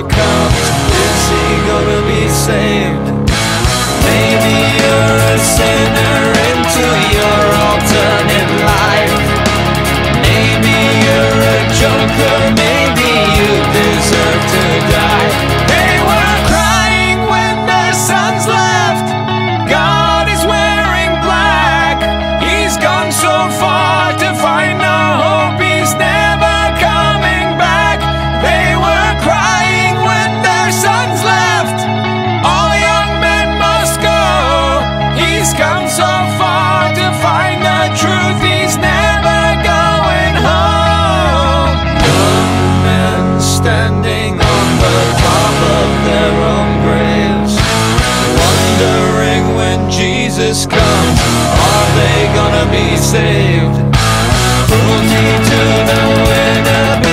gonna come? Is he gonna be saved? Maybe you're gone so far to find the truth. He's never going home. Young men standing on the top of their own graves, wondering when Jesus comes, are they gonna be saved? Cruelty to the winner.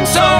I'm so